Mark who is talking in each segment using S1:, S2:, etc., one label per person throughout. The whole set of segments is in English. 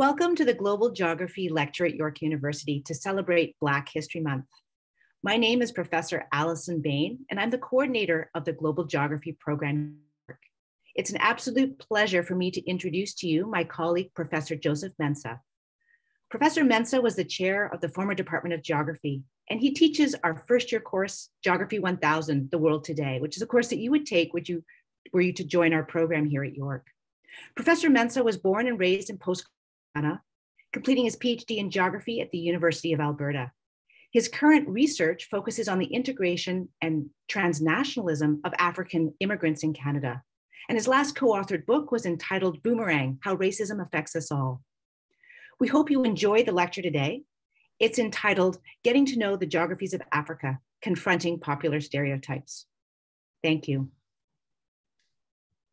S1: Welcome to the Global Geography Lecture at York University to celebrate Black History Month. My name is Professor Allison Bain, and I'm the coordinator of the Global Geography Program. It's an absolute pleasure for me to introduce to you my colleague, Professor Joseph Mensah. Professor Mensah was the chair of the former Department of Geography, and he teaches our first year course, Geography 1000, The World Today, which is a course that you would take would you, were you to join our program here at York. Professor Mensah was born and raised in post completing his PhD in geography at the University of Alberta. His current research focuses on the integration and transnationalism of African immigrants in Canada. And his last co authored book was entitled Boomerang How Racism Affects Us All. We hope you enjoy the lecture today. It's entitled Getting to Know the Geographies of Africa Confronting Popular Stereotypes. Thank you.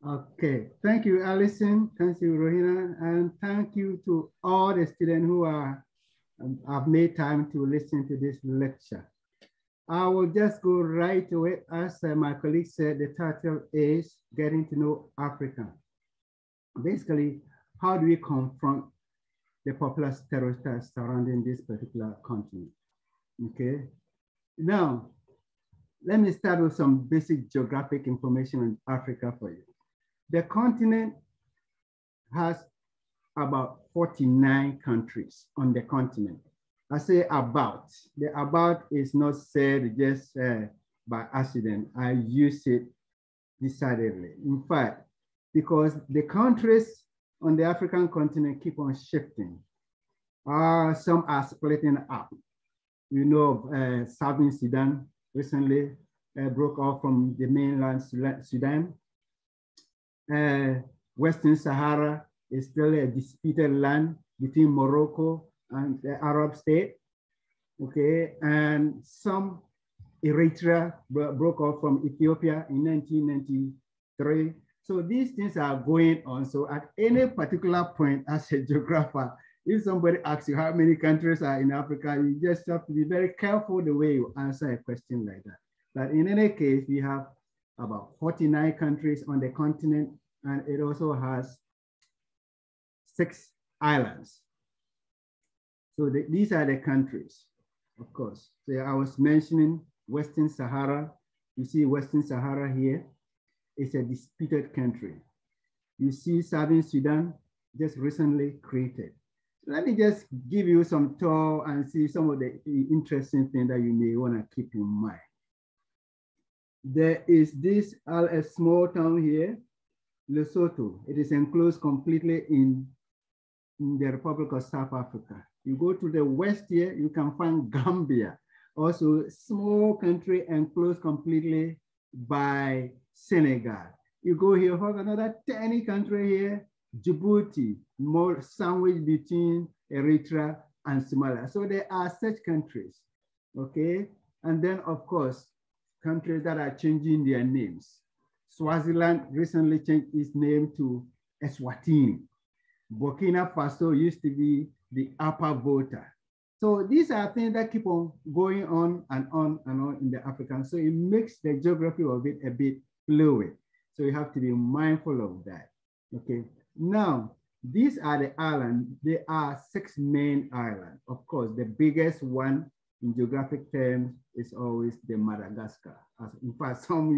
S2: Okay, thank you, Allison. Thank you, Rohina. And thank you to all the students who are, um, have made time to listen to this lecture. I will just go right away. As uh, my colleague said, the title is Getting to Know Africa. Basically, how do we confront the popular stereotypes surrounding this particular continent? Okay. Now, let me start with some basic geographic information on Africa for you. The continent has about 49 countries on the continent. I say about. The about is not said just uh, by accident. I use it decidedly. In fact, because the countries on the African continent keep on shifting. Uh, some are splitting up. You know, uh, Southern Sudan recently uh, broke off from the mainland Sudan Uh, Western Sahara is still a disputed land between Morocco and the Arab state. Okay, and some Eritrea broke off from Ethiopia in 1993. So these things are going on. So at any particular point as a geographer, if somebody asks you how many countries are in Africa, you just have to be very careful the way you answer a question like that. But in any case, we have about 49 countries on the continent, and it also has six islands. So the, these are the countries, of course. So I was mentioning Western Sahara. You see Western Sahara here. It's a disputed country. You see Southern Sudan, just recently created. Let me just give you some tour and see some of the interesting things that you may want to keep in mind there is this a small town here, Lesotho. It is enclosed completely in, in the Republic of South Africa. You go to the west here, you can find Gambia, also small country enclosed completely by Senegal. You go here, have another tiny country here, Djibouti, more sandwiched between Eritrea and Somalia. So there are such countries, okay? And then of course, countries that are changing their names. Swaziland recently changed its name to Eswatini. Burkina Faso used to be the Upper Volta. So these are things that keep on going on and on and on in the African. So it makes the geography of it a bit fluid. So you have to be mindful of that. Okay. Now, these are the islands. There are six main islands. Of course, the biggest one in geographic terms it's always the Madagascar. As, in fact, some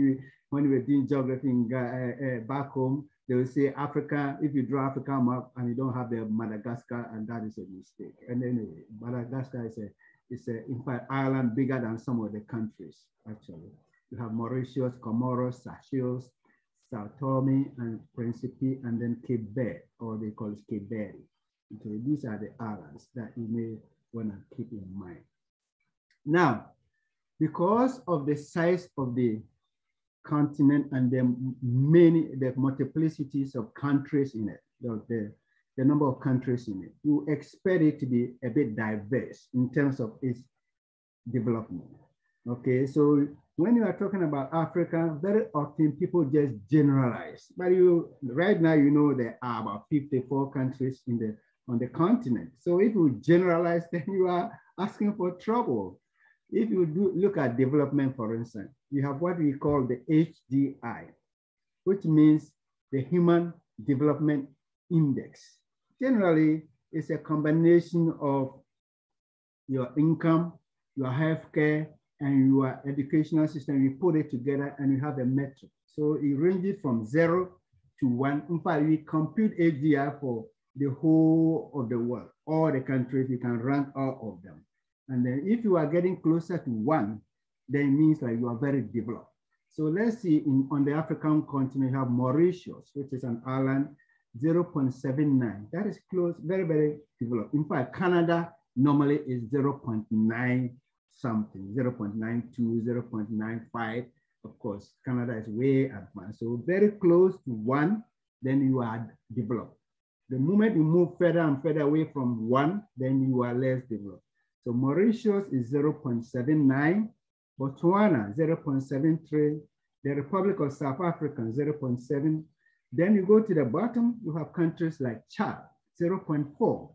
S2: when we were doing geography in, uh, uh, back home, they will say Africa, if you draw Africa map and you don't have the Madagascar, and that is a mistake. And anyway, Madagascar is a, is a, in fact, island bigger than some of the countries, actually. You have Mauritius, Comoros, Seychelles, Sao Tome and Principe, and then Cape Verde, or they call it Verde. Okay, these are the islands that you may want to keep in mind. Now, because of the size of the continent and the many, the multiplicities of countries in it, the, the, number of countries in it, you expect it to be a bit diverse in terms of its development. Okay, so when you are talking about Africa, very often people just generalize. But you right now you know there are about 54 countries in the on the continent. So if you generalize, then you are asking for trouble. If you do look at development, for instance, you have what we call the HDI, which means the Human Development Index. Generally, it's a combination of your income, your healthcare, and your educational system. You put it together and you have a metric. So it ranges from zero to one. In fact, we compute HDI for the whole of the world, all the countries, you can rank all of them. And then if you are getting closer to one, then it means that you are very developed. So let's see, in, on the African continent, you have Mauritius, which is an island, 0.79. That is close, very, very developed. In fact, Canada normally is 0.9 something, 0.92, 0.95. Of course, Canada is way advanced. So very close to one, then you are developed. The moment you move further and further away from one, then you are less developed. So Mauritius is 0.79, Botswana 0.73, the Republic of South Africa 0.7. Then you go to the bottom, you have countries like Chad 0.4,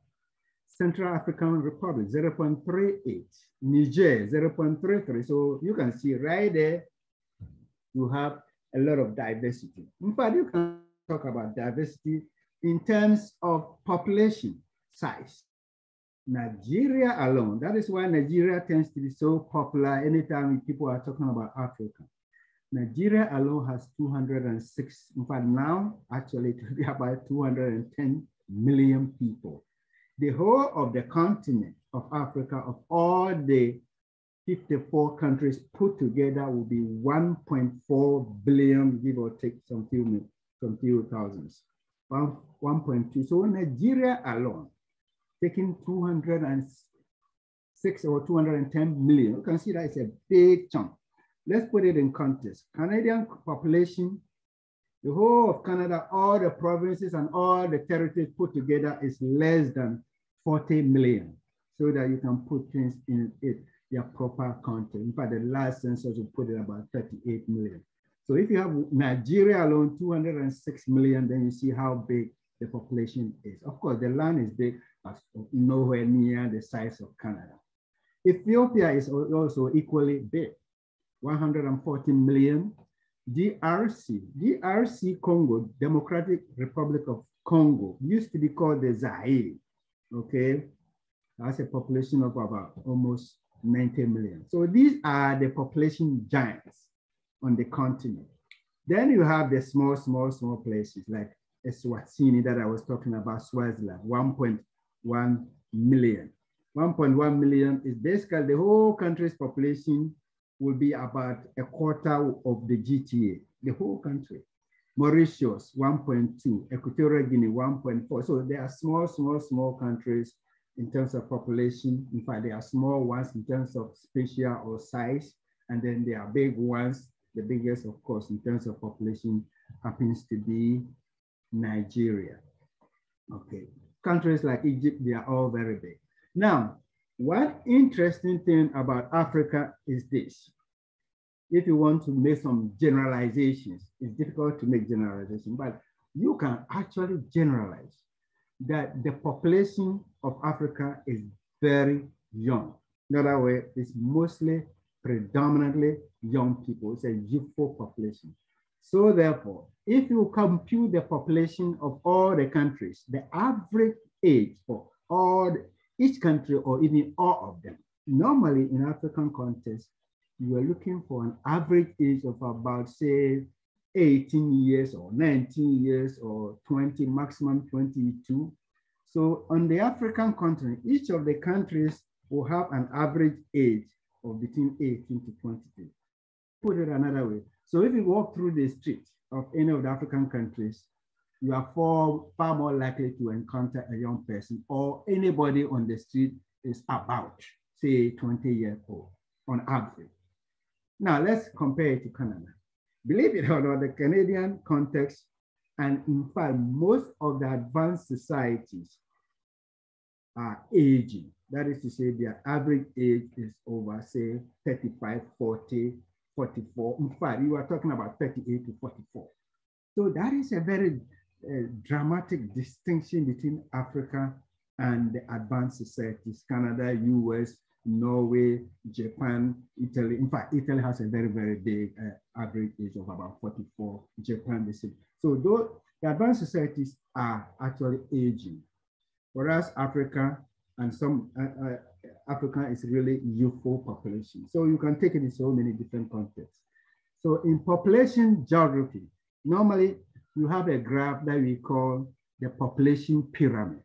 S2: Central African Republic 0.38, Niger 0.33. So you can see right there, you have a lot of diversity. In fact, you can talk about diversity in terms of population size. Nigeria alone, that is why Nigeria tends to be so popular anytime people are talking about Africa. Nigeria alone has 206, in fact now actually will be about 210 million people. The whole of the continent of Africa, of all the 54 countries put together will be 1.4 billion, give or take some few, some few thousands. 1.2. So Nigeria alone, taking 206 or 210 million, you can see that it's a big chunk. Let's put it in context. Canadian population, the whole of Canada, all the provinces and all the territories put together is less than 40 million, so that you can put things in it, their proper context. In fact, the last census will put it about 38 million. So if you have Nigeria alone, 206 million, then you see how big the population is. Of course, the land is big, nowhere near the size of Canada. Ethiopia is also equally big, 140 million. DRC, DRC Congo, Democratic Republic of Congo, used to be called the Zaire, okay? That's a population of about almost 90 million. So these are the population giants on the continent. Then you have the small, small, small places like Eswatini that I was talking about, Swaziland, 1.1 million. 1.1 million is basically the whole country's population will be about a quarter of the GTA, the whole country. Mauritius, 1.2, Equatorial Guinea, 1.4. So they are small, small, small countries in terms of population. In fact, they are small ones in terms of spatial or size, and then there are big ones the biggest, of course, in terms of population happens to be Nigeria. Okay, countries like Egypt, they are all very big. Now, one interesting thing about Africa is this. If you want to make some generalizations, it's difficult to make generalizations, but you can actually generalize that the population of Africa is very young. In other words, it's mostly predominantly young people. It's a youthful population. So therefore, if you compute the population of all the countries, the average age for all each country or even all of them, normally in African context, you are looking for an average age of about say 18 years or 19 years or 20, maximum 22. So on the African continent, each of the countries will have an average age of between 18 to 22. Put it another way. So if you walk through the street of any of the African countries, you are far, far more likely to encounter a young person or anybody on the street is about, say, 20 years old on average. Now let's compare it to Canada. Believe it or not, the Canadian context, and in fact, most of the advanced societies are aging. That is to say, their average age is over, say, 35, 40, 44. In fact, you are talking about 38 to 44. So that is a very uh, dramatic distinction between Africa and the advanced societies, Canada, US, Norway, Japan, Italy. In fact, Italy has a very, very big uh, average age of about 44, Japan the same. So those, the advanced societies are actually aging. whereas Africa and some uh, Africa is really youthful population. So you can take it in so many different contexts. So in population geography, normally you have a graph that we call the population pyramid.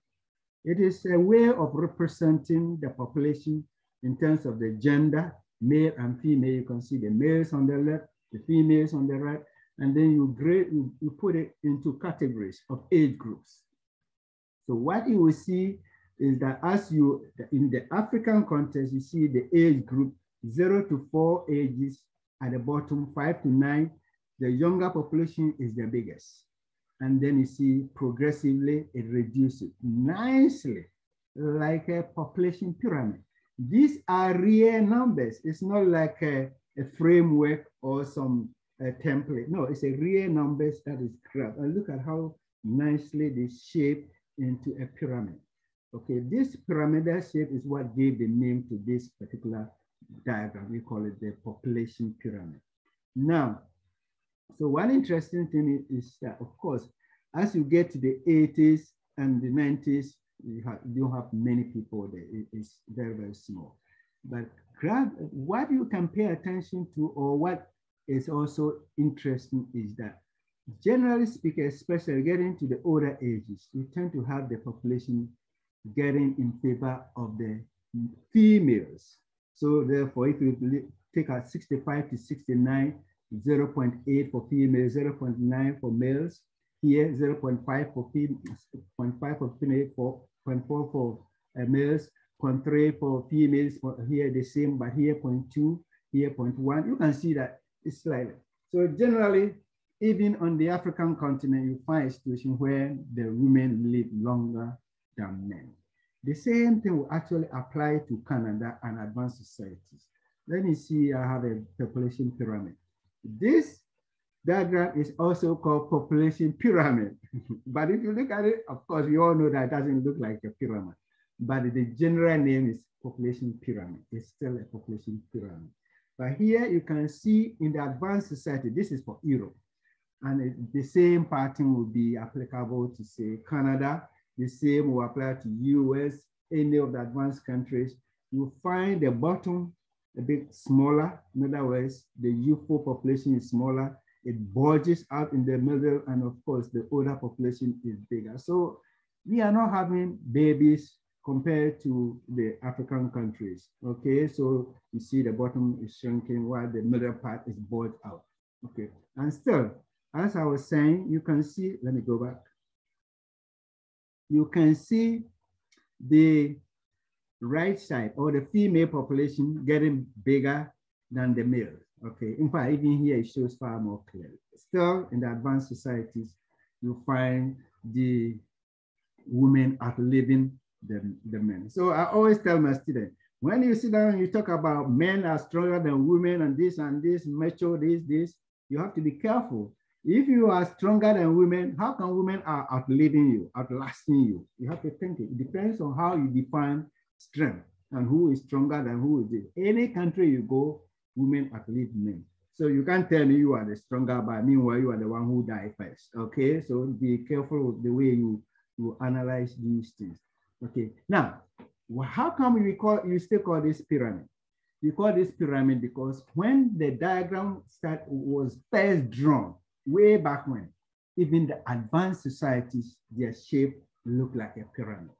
S2: It is a way of representing the population in terms of the gender, male and female. You can see the males on the left, the females on the right, and then you, grade, you, you put it into categories of age groups. So what you will see is that as you, in the African context, you see the age group zero to four ages at the bottom, five to nine, the younger population is the biggest. And then you see progressively it reduces nicely, like a population pyramid. These are real numbers. It's not like a, a framework or some template. No, it's a real numbers that is grabbed. And look at how nicely they shape into a pyramid. Okay, this pyramidal shape is what gave the name to this particular diagram. We call it the population pyramid. Now, so one interesting thing is that, of course, as you get to the 80s and the 90s, you, have, you don't have many people there. It, it's very, very small. But grab, what you can pay attention to or what is also interesting is that generally speaking, especially getting to the older ages, you tend to have the population getting in favor of the females. So therefore, if you take a 65 to 69, 0 0.8 for females, 0 0.9 for males, here 0 0.5 for females, 0.5 for females, 0.4 for uh, males, 0.3 for females, here the same, but here 0.2, here 0.1. You can see that it's slightly. So generally, even on the African continent, you find a situation where the women live longer than men. The same thing will actually apply to Canada and advanced societies. Let me see, I have a population pyramid. This diagram is also called population pyramid. but if you look at it, of course, you all know that it doesn't look like a pyramid. But the general name is population pyramid. It's still a population pyramid. But here you can see in the advanced society, this is for Europe. And it, the same pattern will be applicable to say Canada, the same will apply to US, any of the advanced countries. You find the bottom a bit smaller. In other words, the youthful population is smaller. It bulges out in the middle. And of course, the older population is bigger. So we are not having babies compared to the African countries. Okay, so you see the bottom is shrinking while the middle part is bulged out. Okay, and still, as I was saying, you can see, let me go back you can see the right side or the female population getting bigger than the male. Okay, in fact, even here it shows far more clearly. Still, in the advanced societies, you find the women outliving the, the men. So I always tell my students, when you sit down and you talk about men are stronger than women and this and this, macho, this, this, you have to be careful if you are stronger than women, how can women are outliving you, outlasting you? You have to think it. it depends on how you define strength and who is stronger than who is it. Any country you go, women outlive men. So you can't tell me you are the stronger, but meanwhile you are the one who died first. Okay, so be careful with the way you, you analyze these things. Okay, now, how come we call you still call this pyramid? We call this pyramid because when the diagram start was first drawn, way back when, even the advanced societies, their shape looked like a pyramid.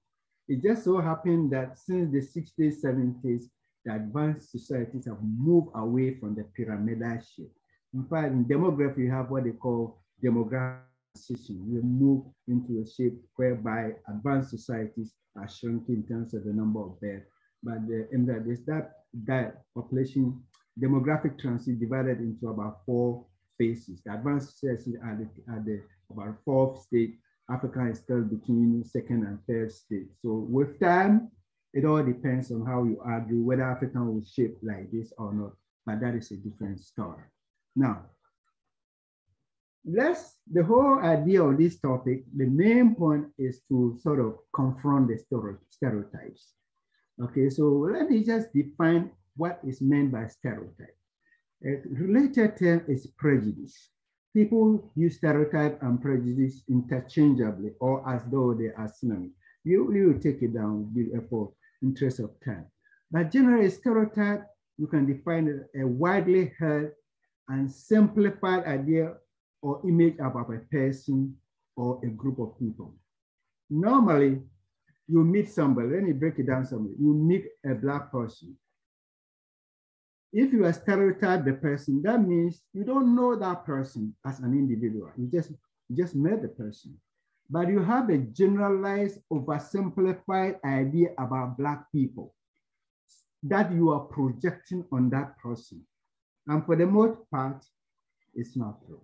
S2: It just so happened that since the 60s, 70s, the advanced societies have moved away from the pyramidal shape. In fact, in demography, you have what they call demographic. We move into a shape whereby advanced societies are shrinking in terms of the number of births. But the, in that, that, that population demographic transition divided into about four phases. The advanced stages are the, are the about fourth stage. Africa is still between second and third stage. So with time, it all depends on how you argue whether Africa will shape like this or not, but that is a different story. Now, let's, the whole idea of this topic, the main point is to sort of confront the stereotypes. Okay, so let me just define what is meant by stereotype. A related term is prejudice. People use stereotype and prejudice interchangeably or as though they are synonyms. You, you will take it down for interest of time. But generally, stereotype, you can define a widely held and simplified idea or image about a person or a group of people. Normally, you meet somebody, let me break it down somebody. You meet a black person. If you are stereotype the person, that means you don't know that person as an individual. You just, you just met the person. But you have a generalized, oversimplified idea about black people that you are projecting on that person. And for the most part, it's not true.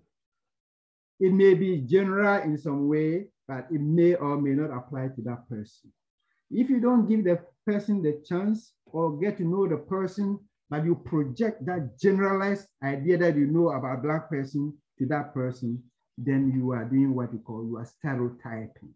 S2: It may be general in some way, but it may or may not apply to that person. If you don't give the person the chance or get to know the person, but you project that generalized idea that you know about black person to that person, then you are doing what you call, you are stereotyping.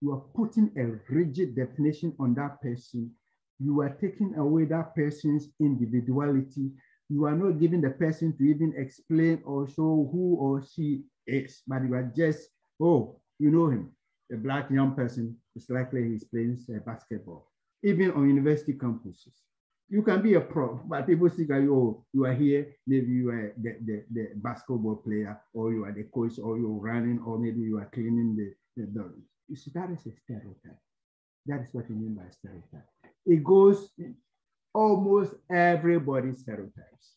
S2: You are putting a rigid definition on that person. You are taking away that person's individuality. You are not giving the person to even explain or show who or she is, but you are just, oh, you know him, a black young person, it's likely he's playing uh, basketball, even on university campuses. You can be a pro, but people you, oh, you are here, maybe you are the, the, the basketball player, or you are the coach, or you're running, or maybe you are cleaning the, the building. You see, that is a stereotype. That is what you mean by stereotype. It goes almost everybody's stereotypes.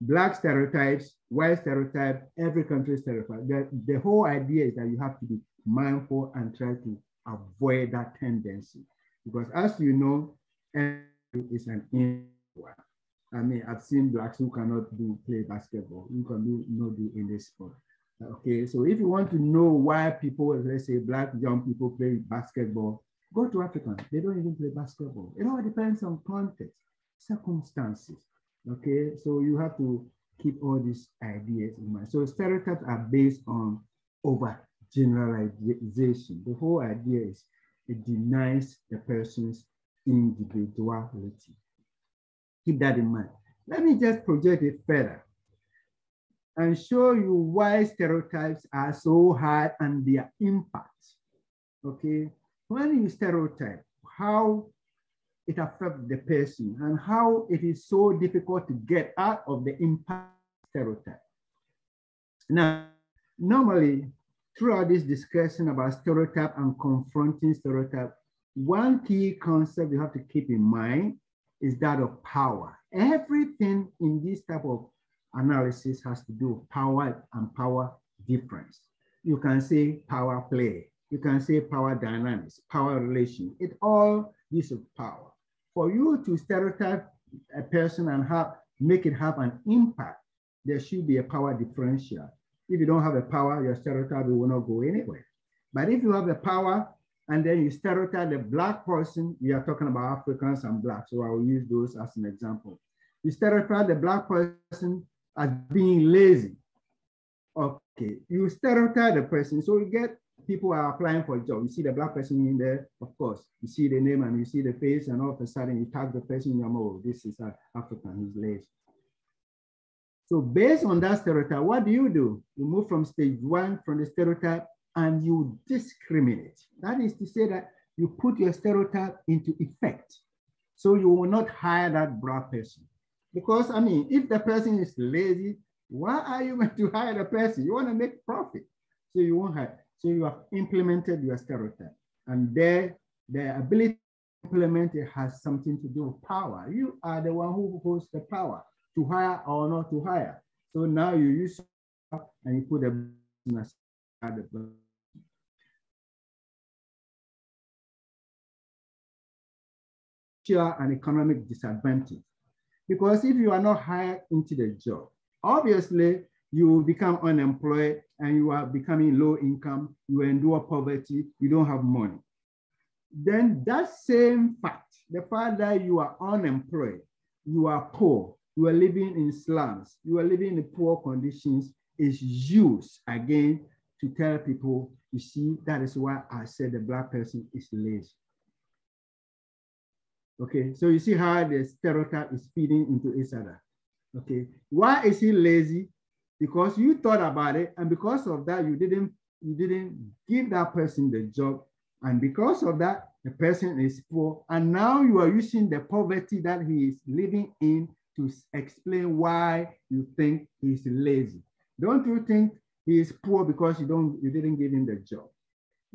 S2: Black stereotypes, white stereotype, every country stereotype. The, the whole idea is that you have to be mindful and try to avoid that tendency. Because as you know, is an one. I mean, I've seen blacks who cannot do play basketball, who can do not do any sport. Okay, so if you want to know why people, let's say black young people play basketball, go to Africa. They don't even play basketball. It all depends on context, circumstances. Okay, so you have to keep all these ideas in mind. So stereotypes are based on over generalization. The whole idea is it denies the person's individuality. Keep that in mind. Let me just project it further and show you why stereotypes are so hard and their impact. Okay, when you stereotype, how it affects the person and how it is so difficult to get out of the impact stereotype. Now, normally throughout this discussion about stereotype and confronting stereotype, one key concept you have to keep in mind is that of power. Everything in this type of analysis has to do with power and power difference. You can say power play, you can say power dynamics, power relation. It all is of power. For you to stereotype a person and have make it have an impact, there should be a power differential. If you don't have a power, your stereotype will not go anywhere. But if you have the power and then you stereotype the black person, we are talking about Africans and blacks, so I will use those as an example. You stereotype the black person as being lazy. Okay, you stereotype the person, so you get people are applying for a job. You see the black person in there, of course. You see the name and you see the face, and all of a sudden you tag the person in your mouth. Oh, this is an African, he's lazy. So based on that stereotype, what do you do? You move from stage one from the stereotype and you discriminate. That is to say that you put your stereotype into effect. So you will not hire that black person. Because I mean, if the person is lazy, why are you going to hire the person? You want to make profit. So you won't hire. So you have implemented your stereotype. And there, the ability to implement it has something to do with power. You are the one who holds the power to hire or not to hire. So now you use and you put a business the and economic disadvantage. Because if you are not hired into the job, obviously you become unemployed and you are becoming low income, you endure poverty, you don't have money. Then that same fact, the fact that you are unemployed, you are poor, you are living in slums, you are living in poor conditions, is used again to tell people, you see, that is why I said the black person is lazy. Okay, so you see how the stereotype is feeding into each other. Okay, why is he lazy? Because you thought about it, and because of that, you didn't you didn't give that person the job, and because of that, the person is poor, and now you are using the poverty that he is living in to explain why you think he's lazy. Don't you think he is poor because you don't you didn't give him the job?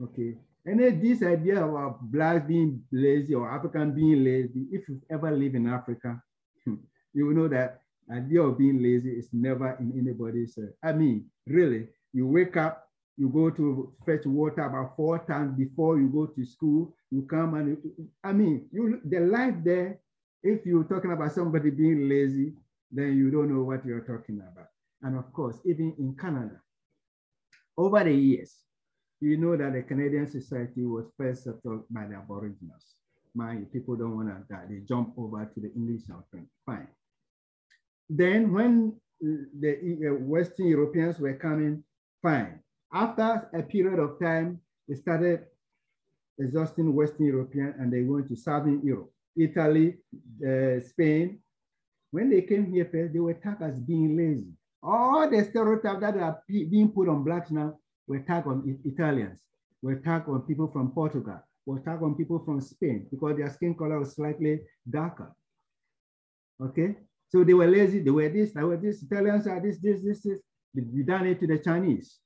S2: Okay. And then this idea of blacks being lazy or African being lazy, if you ever live in Africa, you will know that idea of being lazy is never in anybody's. Uh, I mean, really, you wake up, you go to fetch water about four times before you go to school. You come and I mean, you the life there. If you're talking about somebody being lazy, then you don't know what you're talking about. And of course, even in Canada, over the years, you know that the Canadian society was first settled by the Aboriginals. My people don't want to die; they jump over to the English Southern. Fine. Then when the Western Europeans were coming, fine. After a period of time, they started exhausting Western European and they went to Southern Europe, Italy, uh, Spain. When they came here first, they were tagged as being lazy. All the stereotypes that are being put on blacks now were tagged on Italians, were tagged on people from Portugal, were tagged on people from Spain because their skin color was slightly darker. Okay, so they were lazy, they were this, they were this, Italians are this, this, this, this. We done it to the Chinese.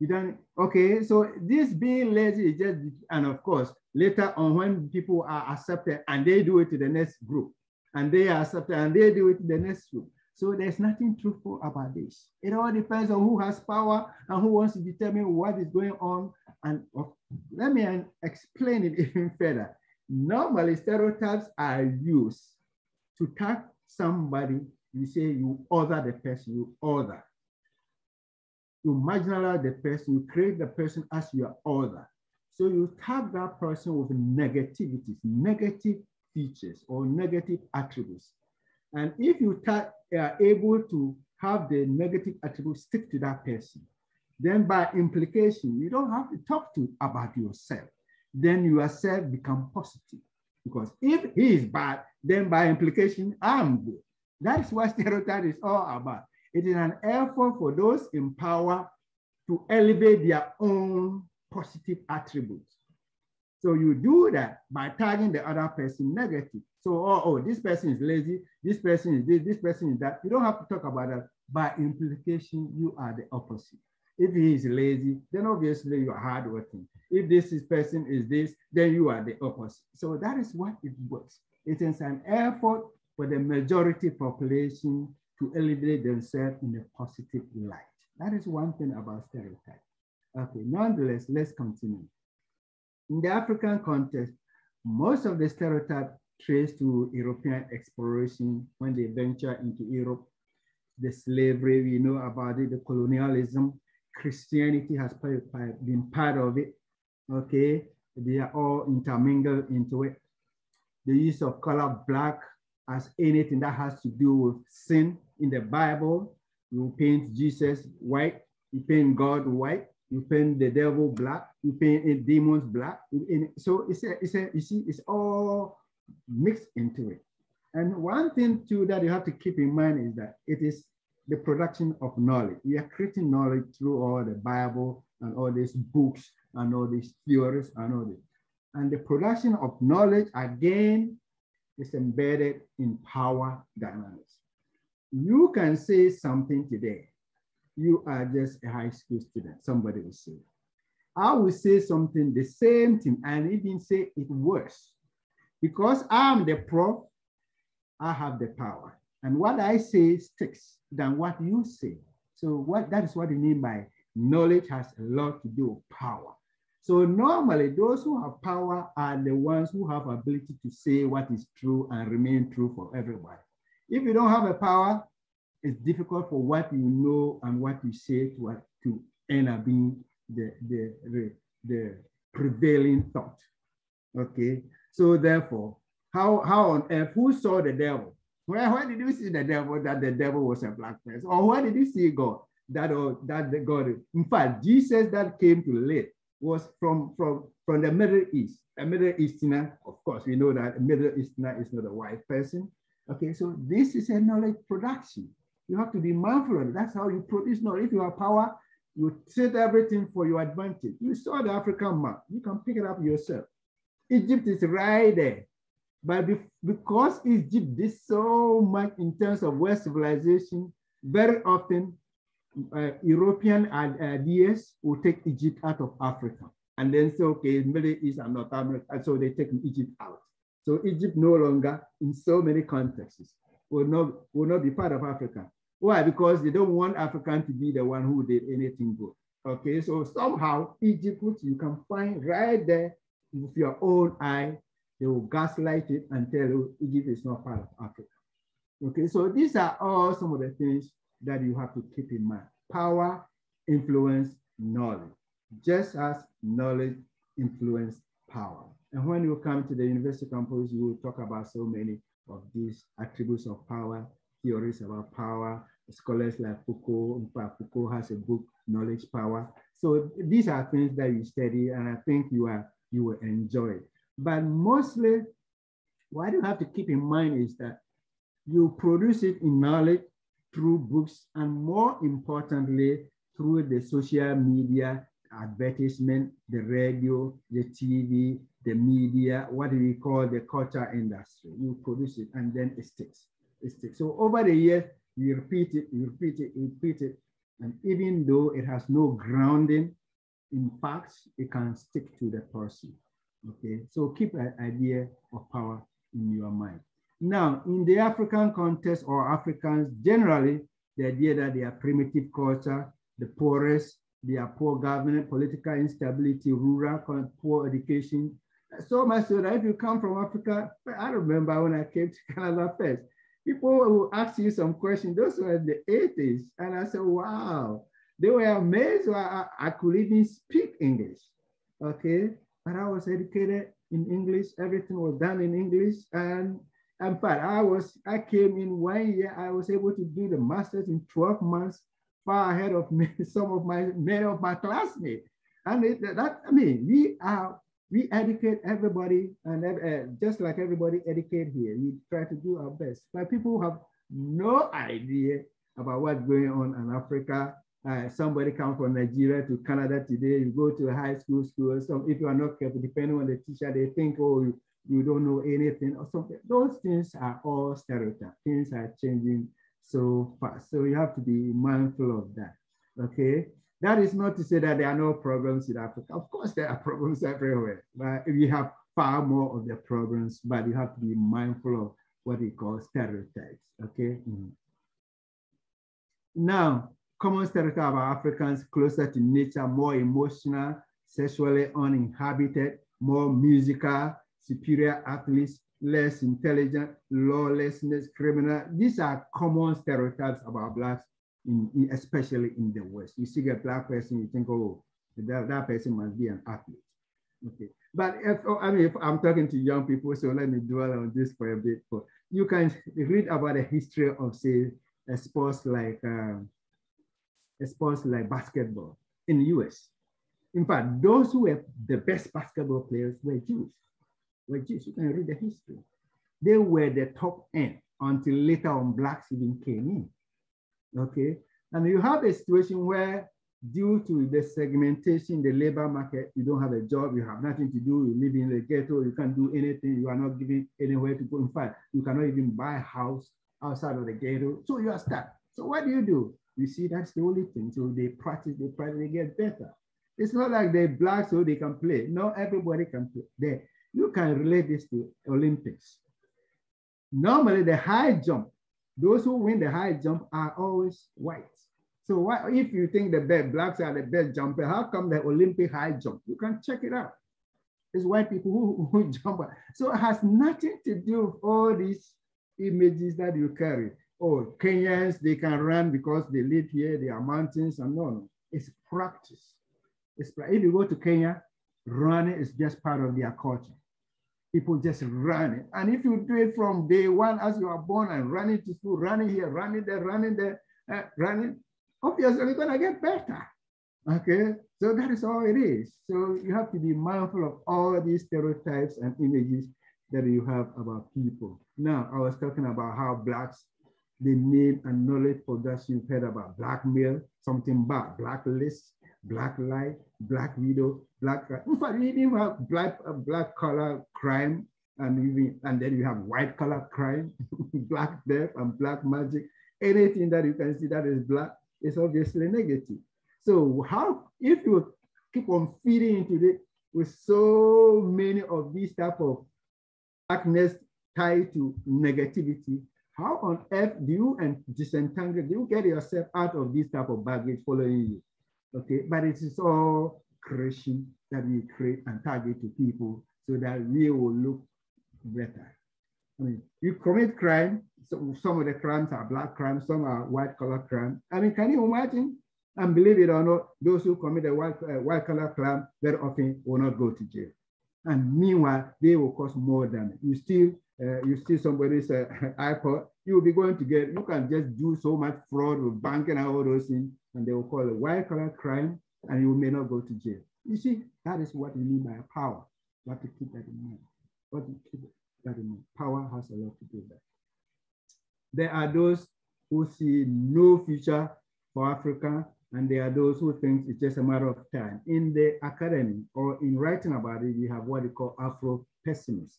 S2: You done, okay, so this being lazy is just, and of course, later on when people are accepted and they do it to the next group, and they are accepted and they do it to the next group. So there's nothing truthful about this. It all depends on who has power and who wants to determine what is going on. And let me explain it even further. Normally, stereotypes are used to tag somebody, you say you other the person, you other. You marginalize the person, you create the person as your other. So you tag that person with negativities, negative features or negative attributes. And if you are able to have the negative attribute stick to that person, then by implication, you don't have to talk to about yourself. Then yourself become positive. Because if he is bad, then by implication, I'm good. That's what stereotype is all about. It is an effort for those in power to elevate their own positive attributes. So you do that by tagging the other person negative. So, oh, oh, this person is lazy, this person is this, this person is that. You don't have to talk about that. By implication, you are the opposite. If he is lazy, then obviously you are hardworking. If this is person is this, then you are the opposite. So that is what it works. It is an effort for the majority population to elevate themselves in a positive light. That is one thing about stereotype. Okay, nonetheless, let's continue. In the African context, most of the stereotype trace to European exploration when they venture into Europe. The slavery, we know about it, the colonialism, Christianity has been part of it, okay? They are all intermingled into it. The use of color black as anything that has to do with sin in the Bible. You paint Jesus white, you paint God white, you paint the devil black, you paint demons black. So it's a, it's a, you see, it's all mixed into it. And one thing too that you have to keep in mind is that it is the production of knowledge. We are creating knowledge through all the Bible and all these books and all these theories and all this. And the production of knowledge, again, is embedded in power dynamics. You can say something today. You are just a high school student, somebody will say. I will say something, the same thing, and even say it worse. Because I'm the pro, I have the power. And what I say sticks than what you say. So what that is what I mean by knowledge has a lot to do with power. So normally those who have power are the ones who have ability to say what is true and remain true for everybody. If you don't have a power, it's difficult for what you know and what you say to, to end up being the, the, the, the prevailing thought. Okay, so therefore, how, how on earth, who saw the devil? Where, where did you see the devil that the devil was a black person? Or where did you see God? That, or, that the God, in fact, Jesus that came to live was from, from, from the Middle East. A Middle Easterner, of course, we know that a Middle Easterner is not a white person. Okay, so this is a knowledge production. You have to be mindful of it. That's how you produce knowledge. If you have power, you set everything for your advantage. You saw the African map. You can pick it up yourself. Egypt is right there. But be because Egypt did so much in terms of West civilization, very often uh, European ideas will take Egypt out of Africa and then say, okay, Middle East and North America, and so they take Egypt out. So Egypt no longer, in so many contexts, will not, will not be part of Africa. Why? Because they don't want African to be the one who did anything good. Okay, so somehow Egypt, which you can find right there with your own eye, they will gaslight it and tell you Egypt is not part of Africa. Okay, so these are all some of the things that you have to keep in mind. Power, influence, knowledge, just as knowledge influence power. And when you come to the university campus, you will talk about so many of these attributes of power, theories about power, scholars like Foucault. In fact, Foucault has a book, Knowledge Power. So these are things that you study, and I think you are you will enjoy it. But mostly, what you have to keep in mind is that you produce it in knowledge through books, and more importantly, through the social media, advertisement, the radio, the TV, the media, what we call the culture industry. You produce it and then it sticks. It sticks. So over the years, you repeat it, you repeat it, you repeat it. And even though it has no grounding in facts, it can stick to the person. Okay, so keep an idea of power in your mind. Now, in the African context or Africans, generally, the idea that they are primitive culture, the poorest, they are poor government, political instability, rural, poor education. So much so that if you come from Africa, I remember when I came to Canada first, people will ask you some questions. Those were the 80s. And I said, wow, they were amazed I, I could even speak English. Okay. But I was educated in English. Everything was done in English. And in fact, I was, I came in one year, I was able to do the master's in 12 months, far ahead of me, some of my, many of my classmates. And it, that, I mean, we are, we educate everybody and uh, just like everybody educate here, we try to do our best. But people have no idea about what's going on in Africa. Uh, somebody come from Nigeria to Canada today, you go to a high school school, so if you are not careful, depending on the teacher, they think, oh, you, you don't know anything or something. Those things are all stereotypes. Things are changing so fast. So you have to be mindful of that. Okay. That is not to say that there are no problems in Africa. Of course, there are problems everywhere, but we have far more of the problems, but you have to be mindful of what we call stereotypes. Okay. Mm -hmm. Now, common stereotype about Africans closer to nature, more emotional, sexually uninhabited, more musical, superior athletes, less intelligent, lawlessness, criminal. These are common stereotypes about blacks, in, in, especially in the West. You see a black person, you think, oh, that, that person must be an athlete. Okay, but if oh, I mean, if I'm talking to young people, so let me dwell on this for a bit. You can read about the history of, say, a sports like um, sports like basketball in the U.S. In fact, those who were the best basketball players were Jews were Jews. You can read the history. They were the top end until later on blacks even came in. Okay. And you have a situation where due to the segmentation, the labor market, you don't have a job, you have nothing to do, you live in the ghetto, you can't do anything, you are not given anywhere to go. In fact, you cannot even buy a house outside of the ghetto. So you are stuck. So what do you do? You see, that's the only thing. So they practice, they practice, they get better. It's not like they're black so they can play. No, everybody can play. They, you can relate this to Olympics. Normally the high jump, those who win the high jump are always white. So why, if you think the best blacks are the best jumper, how come the Olympic high jump? You can check it out. It's white people who, who jump. So it has nothing to do with all these images that you carry. Oh, Kenyans, they can run because they live here, they are mountains, and no, no. It's practice. It's, if you go to Kenya, running is just part of their culture. People just run it. And if you do it from day one as you are born and running to school, running here, running there, running there, uh, running, obviously you're gonna get better. Okay, so that is all it is. So you have to be mindful of all these stereotypes and images that you have about people. Now, I was talking about how blacks, the name and knowledge production, you've heard about blackmail, something bad, blacklist, black light, black widow, black. In fact, we even have black uh, black color crime, and even and then you have white color crime, black death, and black magic. Anything that you can see that is black is obviously negative. So how if you keep on feeding into it with so many of these type of darkness tied to negativity, how on earth do you and disentangle, do you get yourself out of this type of baggage following you? Okay, but it is all creation that we create and target to people so that we will look better. I mean, you commit crime, so some of the crimes are black crimes, some are white collar crime. I mean, can you imagine? And believe it or not, those who commit a white, uh, white collar crime very often will not go to jail. And meanwhile, they will cause more damage. You steal, uh, you see somebody's uh, iPod, you will be going to get, you can just do so much fraud with banking and all those things, and they will call it white collar crime, and you may not go to jail. You see, that is what we mean by power. You have to keep that in mind. What to keep that in mind. Power has a lot to do with that. There are those who see no future for Africa, and there are those who think it's just a matter of time. In the academy or in writing about it, we have what we call Afro pessimist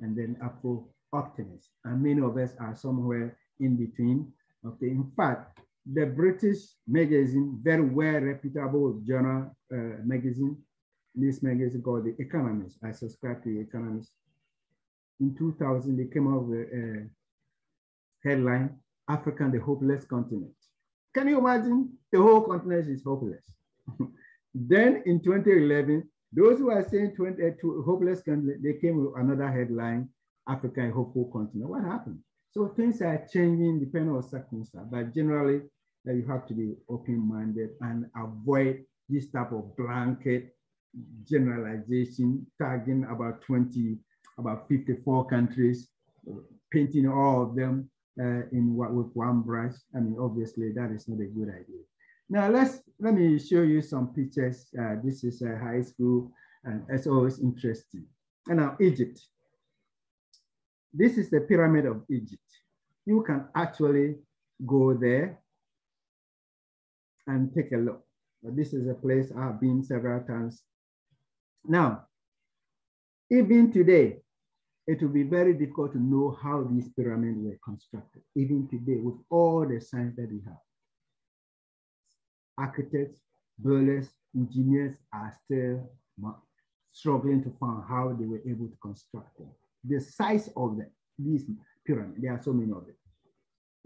S2: and then Afro optimist. And many of us are somewhere in between. Okay, in fact, the British magazine, very well reputable journal uh, magazine, this magazine called The Economist. I subscribe to The Economist. In 2000, they came out with a headline, Africa, the hopeless continent. Can you imagine? The whole continent is hopeless. then in 2011, those who are saying 20, uh, hopeless continent, they came with another headline, Africa, a hopeful continent. What happened? So things are changing depending on circumstance, but generally uh, you have to be open-minded and avoid this type of blanket generalization, tagging about 20, about 54 countries, painting all of them uh, in what with one brush. I mean, obviously that is not a good idea. Now let's let me show you some pictures. Uh, this is a high school, and it's always interesting. And now Egypt. This is the pyramid of Egypt. You can actually go there and take a look. This is a place I've been several times. Now, even today, it will be very difficult to know how these pyramids were constructed, even today, with all the science that we have. Architects, builders, engineers are still struggling to find how they were able to construct them. The size of them, these pyramids, there are so many of them,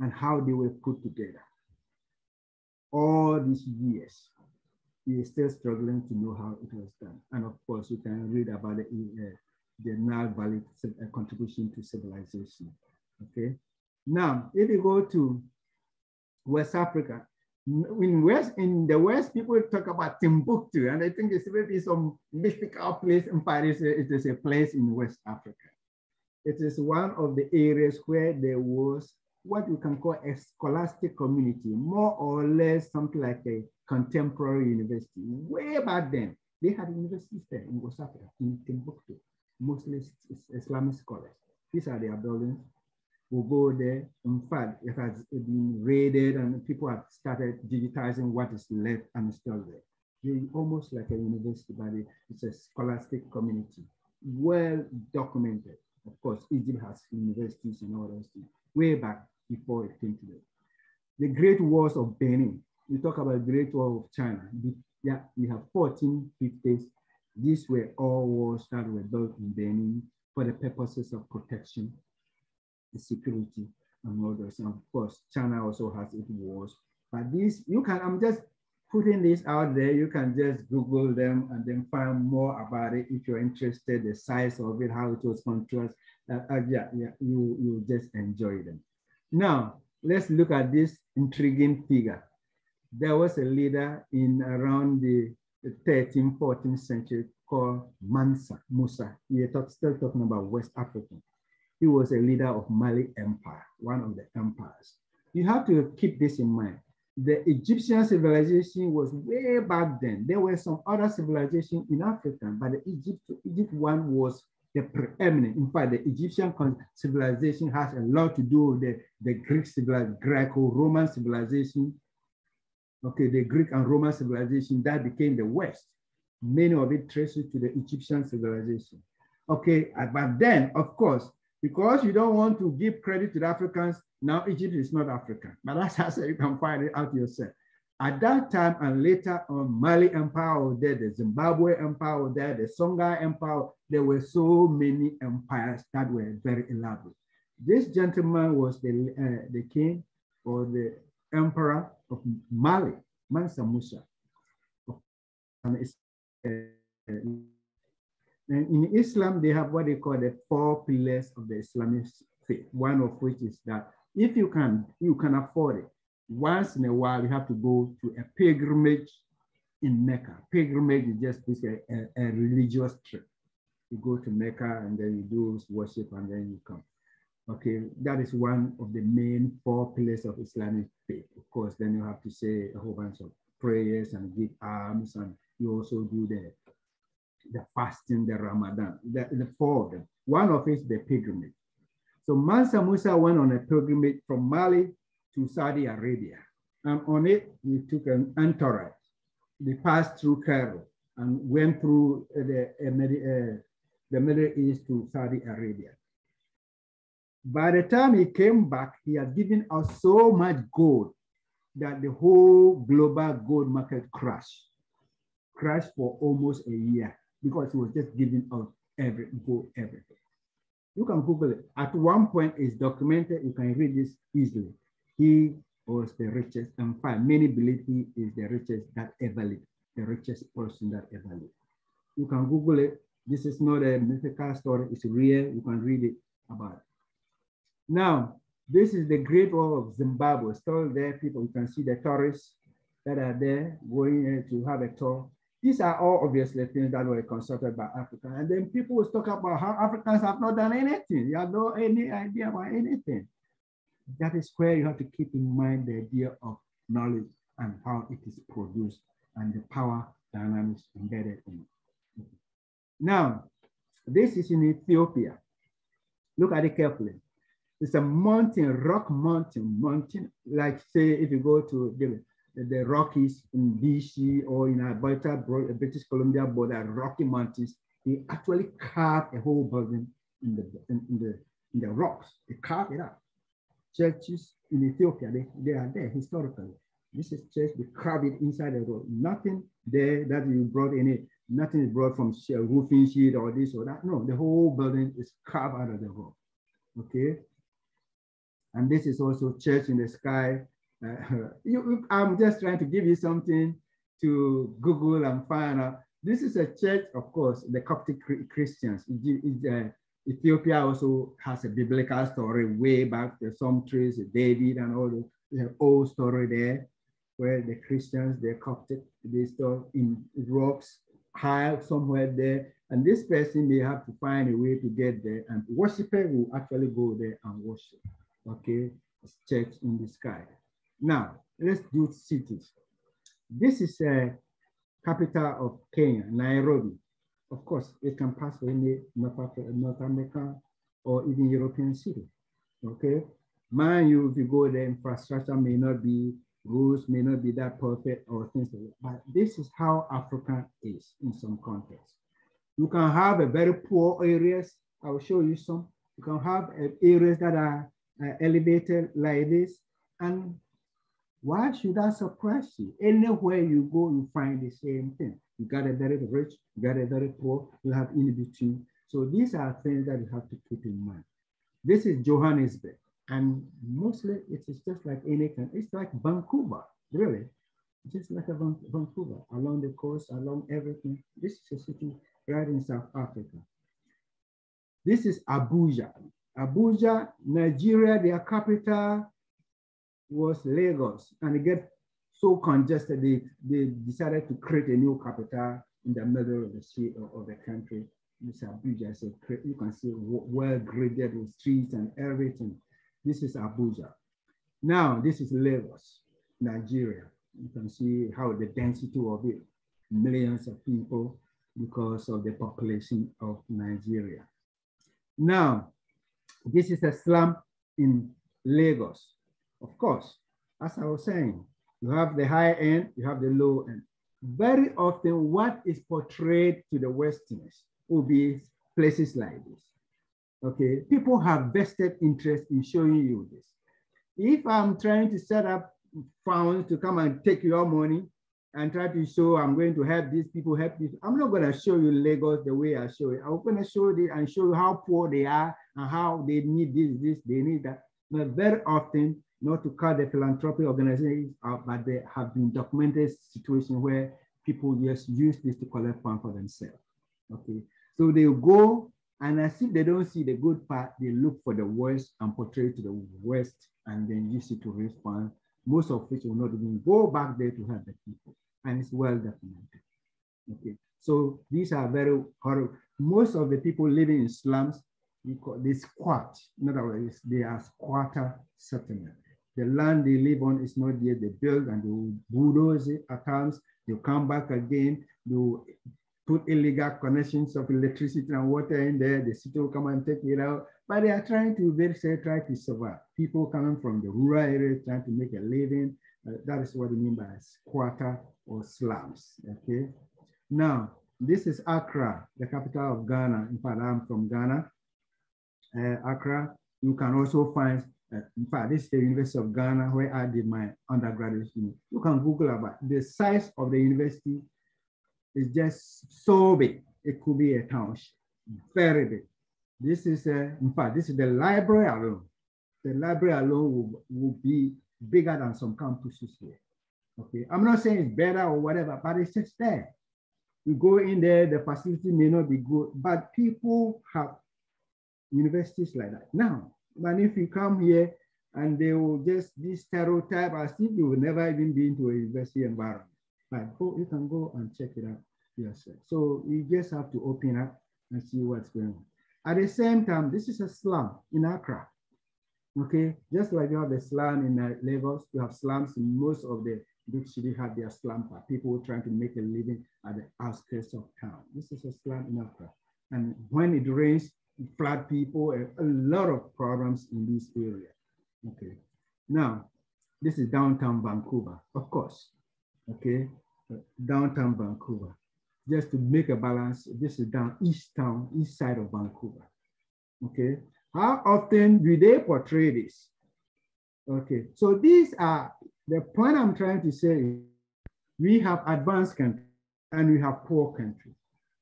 S2: and how they were put together. All these years, we are still struggling to know how it was done. And of course, you can read about the, uh, the Nile Valley uh, contribution to civilization. Okay. Now, if you go to West Africa, in West in the West, people talk about Timbuktu, and I think it's maybe some mystical place in Paris. It is a place in West Africa. It is one of the areas where there was what you can call a scholastic community, more or less something like a contemporary university. Way back then, they had universities there in West Africa, in Timbuktu mostly Islamic scholars. These are their buildings. We'll go there. In fact, it has been raided and people have started digitizing what is left and still there. They're almost like a university, but it's a scholastic community, well documented. Of course, Egypt has universities and all those things way back before it came to them. The Great Walls of Benin. We talk about Great Wall of China. Yeah, we have 1450s these were all walls that were built in Benin for the purposes of protection, security, and others. And of course, China also has its walls. But these, you can, I'm just putting this out there. You can just Google them and then find more about it if you're interested, the size of it, how it was constructed. Uh, uh, yeah, yeah, you, you just enjoy them. Now, let's look at this intriguing figure. There was a leader in around the the 13th, 14th century called Mansa Musa. We are talk, still talking about West Africa. He was a leader of Mali Empire, one of the empires. You have to keep this in mind. The Egyptian civilization was way back then. There were some other civilizations in Africa, but the Egypt, Egypt one was the preeminent. In fact, the Egyptian civilization has a lot to do with the, the Greek civilization, Greco-Roman civilization Okay, the Greek and Roman civilization that became the West. Many of it traces to the Egyptian civilization. Okay, uh, but then, of course, because you don't want to give credit to the Africans, now Egypt is not African. But that's how you can find it out yourself. At that time and later on, Mali Empire was there, the Zimbabwe Empire was there, the Songhai Empire, there were so many empires that were very elaborate. This gentleman was the, uh, the king or the emperor of Mali, Mansa Musa. And, and in Islam, they have what they call the four pillars of the Islamic faith, one of which is that if you can, you can afford it, once in a while, you have to go to a pilgrimage in Mecca. Pilgrimage is just basically a, a religious trip. You go to Mecca and then you do worship and then you come. Okay, that is one of the main four pillars of Islamic faith. Of course, then you have to say a whole bunch of prayers and give alms, and you also do the, the fasting, the Ramadan, the, the four of them. One of it is the pilgrimage. So Mansa Musa went on a pilgrimage from Mali to Saudi Arabia. And on it, he took an entourage. They passed through Cairo and went through the, uh, uh, the Middle East to Saudi Arabia. By the time he came back, he had given us so much gold that the whole global gold market crashed. Crashed for almost a year because he was just giving out every gold, everything. You can Google it. At one point, it's documented. You can read this easily. He was the richest, and five, many believe he is the richest that ever lived, the richest person that ever lived. You can Google it. This is not a mythical story, it's real. You can read it about it. Now, this is the Great Wall of Zimbabwe. Still there, people, you can see the tourists that are there going to have a tour. These are all obviously things that were consulted by Africa. And then people will talk about how Africans have not done anything. You have no any idea about anything. That is where you have to keep in mind the idea of knowledge and how it is produced and the power dynamics embedded in it. Now, this is in Ethiopia. Look at it carefully. It's a mountain, rock mountain, mountain, like say if you go to the Rockies in BC or in Alberta, British Columbia border, Rocky Mountains, they actually carve a whole building in the, in, in the, in the rocks. They carve it out churches in Ethiopia, they, they are there historically. This is church, they carve it inside the road. Nothing there that you brought in it, nothing is brought from roofing sheet or this or that. No, the whole building is carved out of the rock. Okay. And this is also church in the sky. You, I'm just trying to give you something to Google and find out. This is a church, of course, the Coptic Christians. Uh, Ethiopia also has a biblical story way back, the some trees, David and all the, the old story there, where the Christians, the Coptic, they store in rocks high somewhere there. And this person may have to find a way to get there and worshiper will actually go there and worship. Okay, it's church in the sky. Now, let's do cities. This is a capital of Kenya, Nairobi. Of course, it can pass for any North, Africa, North America or even European city. Okay, mind you, if you go there, infrastructure may not be, rules may not be that perfect or things like that. But this is how Africa is in some contexts. You can have a very poor areas. I will show you some. You can have areas that are uh, elevated like this. And why should that surprise you? Anywhere you go, you find the same thing. You got a very rich, you got a very poor, you have in between. So these are things that you have to keep in mind. This is Johannesburg. And mostly it is just like anything. It's like Vancouver, really. Just like a Vancouver, along the coast, along everything. This is a city right in South Africa. This is Abuja. Abuja, Nigeria, their capital was Lagos. And it get so congested, they, they decided to create a new capital in the middle of the sea of, the country. This Abuja. So you can see well graded with streets and everything. This is Abuja. Now, this is Lagos, Nigeria. You can see how the density of it, millions of people because of the population of Nigeria. Now, this is a slum in Lagos. Of course, as I was saying, You have the high end, you have the low end. Very often, what is portrayed to the Westerners will be places like this. Okay, people have vested interest in showing you this. If I'm trying to set up funds to come and take your money and try to show I'm going to help these people, help this, I'm not going to show you Lagos the way I show it. I'm going to show you and show you how poor they are and how they need this, this, they need that. But very often, not to call the philanthropic organizations out, but there have been documented situations where people just use this to collect funds for themselves. Okay, so they go and as if they don't see the good part, they look for the worst and portray to the worst and then use it to raise funds, most of which will not even go back there to help the people. And it's well documented. Okay, so these are very horrible. Most of the people living in slums, they squat. In other words, they are squatter settlement. The land they live on is not yet they build and they bulldoze it at times. They'll come back again. They'll put illegal connections of electricity and water in there. The city will come and take it out. But they are trying to say, try to survive. People coming from the rural areas trying to make a living. Uh, that is what we mean by squatter or slums. Okay. Now, this is Accra, the capital of Ghana. In fact, I'm from Ghana. Uh, Accra. You can also find, uh, in fact, this is the University of Ghana where I did my undergraduate. You can Google about the size of the university is just so big. It could be a township, very big. This is, a, in fact, this is the library alone. The library alone will, will be bigger than some campuses here. Okay, I'm not saying it's better or whatever, but it's just there. You go in there, the facility may not be good, but people have universities like that. Now, but if you come here and they will just this stereotype as if you will never even be into a university environment. But go, you can go and check it out yourself. So you just have to open up and see what's going on. At the same time, this is a slum in Accra. Okay, just like you have the slum in uh, Lagos, you have slums in most of the big cities have their slum for people trying to make a living at the outskirts of town. This is a slum in Accra. And when it rains, flood people, and a lot of problems in this area. Okay, now this is downtown Vancouver, of course. Okay, downtown Vancouver. Just to make a balance, this is down east town, east side of Vancouver. Okay, how often do they portray this? Okay, so these are the point I'm trying to say. We have advanced countries and we have poor countries,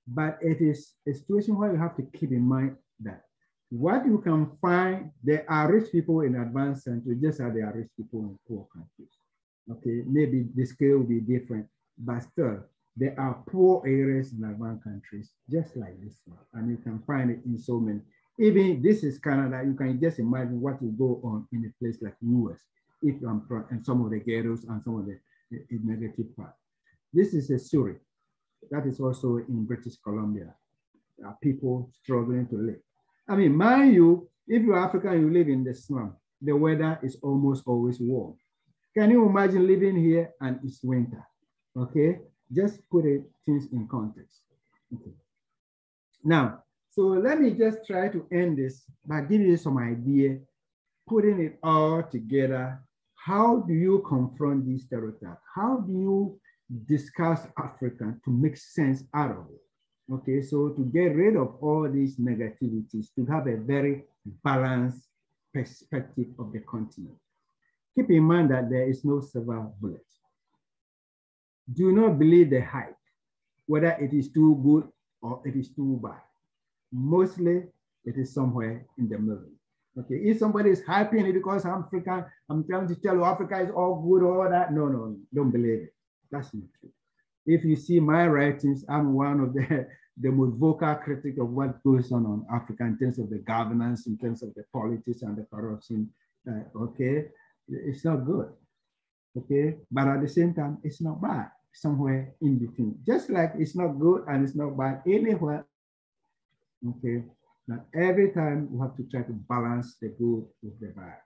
S2: but it is a situation where you have to keep in mind that what you can find, there are rich people in advanced countries, just as there are rich people in poor countries. Okay, maybe the scale will be different, but still, there are poor areas in advanced countries, just like this one. And you can find it in so many. Even this is Canada, you can just imagine what will go on in a place like US, if I'm from, and some of the ghettos and some of the, the negative part. This is a Surrey. That is also in British Columbia. There are people struggling to live. I mean, mind you, if you're African, you live in the slum, the weather is almost always warm. Can you imagine living here and it's winter? Okay, just put it, things in context. Okay. Now, so let me just try to end this by giving you some idea, putting it all together. How do you confront these stereotypes? How do you discuss Africa to make sense out of it? Okay, so to get rid of all these negativities, to have a very balanced perspective of the continent. Keep in mind that there is no silver bullet do not believe the hype, whether it is too good or it is too bad. Mostly it is somewhere in the middle. Okay, if somebody is hyping it because I'm African, I'm trying to tell you Africa is all good or all that. No, no, don't believe it. That's not true. If you see my writings, I'm one of the, the most vocal critic of what goes on on Africa in terms of the governance, in terms of the politics and the corruption. Uh, okay, it's not good okay? But at the same time, it's not bad, somewhere in between. Just like it's not good and it's not bad anywhere, okay? Now, every time we have to try to balance the good with the bad.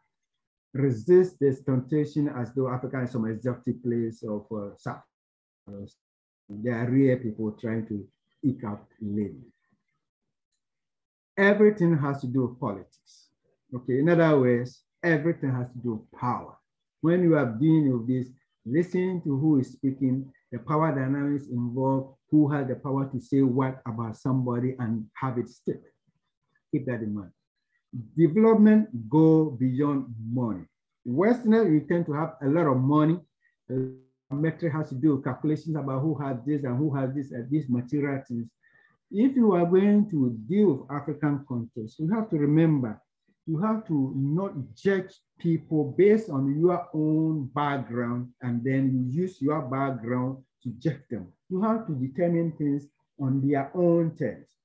S2: Resist this temptation as though Africa is some exotic place of uh, South. There are real people trying to eke out living. Everything has to do with politics. Okay, in other words, everything has to do with power when you are dealing with this, Listen to who is speaking, the power dynamics involved, who has the power to say what about somebody and have it stick. Keep that in mind. Development go beyond money. Westerners, we tend to have a lot of money. The metric has to do with calculations about who has this and who has this and these material things. If you are going to deal with African context, you have to remember, you have to not judge people based on your own background and then use your background to judge them. You have to determine things on their own terms.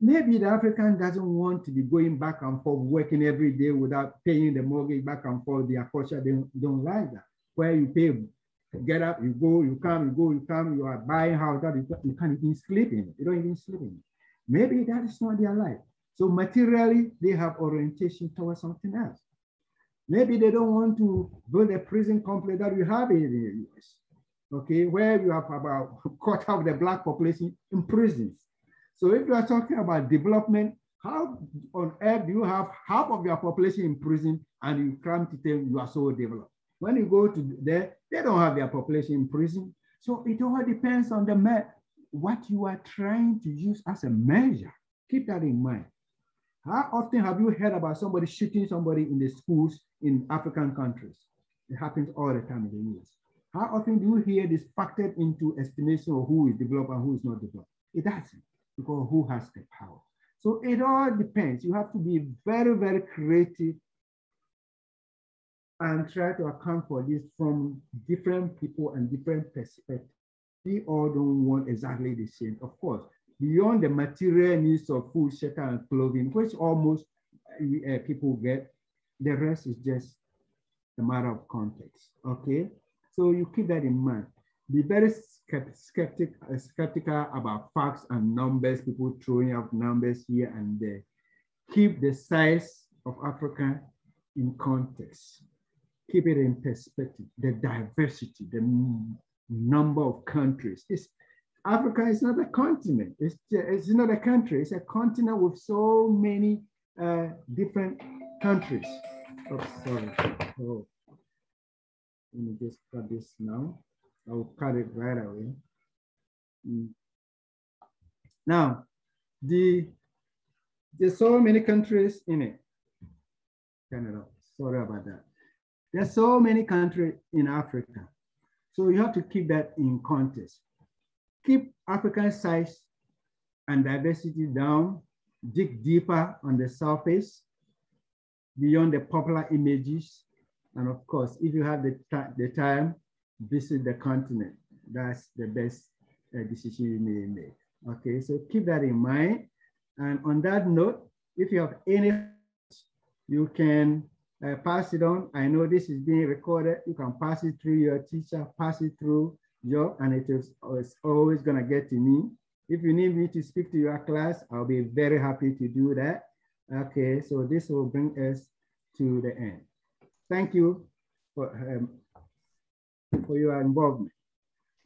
S2: Maybe the African doesn't want to be going back and forth, working every day without paying the mortgage back and forth. Their culture, they don't, don't like that. Where you pay, get up, you go, you come, you go, you come, you are buying house that you, you can't even sleep in. You don't even sleep in. Maybe that is not their life. So materially, they have orientation towards something else. Maybe they don't want to build a prison complex that we have in the US, okay, where you have about quarter of the black population in prisons. So if you are talking about development, how on earth do you have half of your population in prison and you come to tell you are so developed? When you go to there, they don't have their population in prison. So it all depends on the what you are trying to use as a measure. Keep that in mind. How often have you heard about somebody shooting somebody in the schools in African countries? It happens all the time in the US. How often do you hear this factored into estimation of who is developed and who is not developed? It doesn't because who has the power? So it all depends. You have to be very, very creative and try to account for this from different people and different perspectives. We all don't want exactly the same. Of course, beyond the material needs of food, shelter, and clothing, which almost uh, people get, the rest is just a matter of context, okay? So you keep that in mind be very skeptic, uh, skeptical about facts and numbers, people throwing out numbers here and there. Keep the size of Africa in context. Keep it in perspective, the diversity, the number of countries. It's, Africa is not a continent. It's, it's not a country. It's a continent with so many uh, different countries. Oh, sorry. Oh. Let me just cut this now. I'll cut it right away. Mm. Now, the there's so many countries in it. Canada, sorry about that. There's so many countries in Africa. So you have to keep that in context. Keep African size and diversity down, dig deeper on the surface, beyond the popular images. And of course, if you have the, the time, visit the continent. That's the best uh, decision you may make. Okay, so keep that in mind. And on that note, if you have any, you can uh, pass it on. I know this is being recorded. You can pass it through your teacher, pass it through your, and it is it's always gonna get to me. If you need me to speak to your class, I'll be very happy to do that. Okay, so this will bring us to the end. Thank you for um, for your involvement.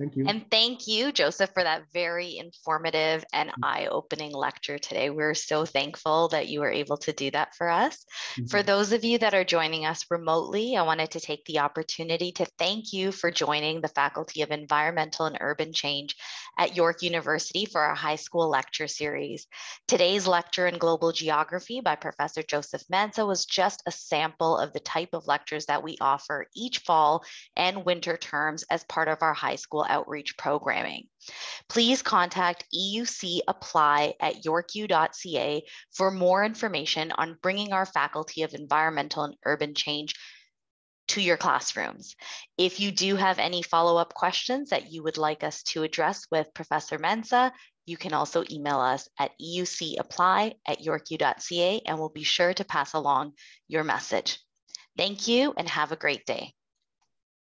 S2: Thank you.
S3: And thank you, Joseph, for that very informative and mm-hmm. eye opening lecture today. We're so thankful that you were able to do that for us. Mm-hmm. For those of you that are joining us remotely, I wanted to take the opportunity to thank you for joining the Faculty of Environmental and Urban Change at York University for our high school lecture series. Today's lecture in global geography by Professor Joseph Mensah was just a sample of the type of lectures that we offer each fall and winter terms as part of our high school outreach programming. Please contact EUC Apply at yorku.ca for more information on bringing our Faculty of Environmental and Urban Change to your classrooms. If you do have any follow-up questions that you would like us to address with Professor Mensah, you can also email us at eucapply at yorku.ca and we'll be sure to pass along your message. Thank you and have a great day.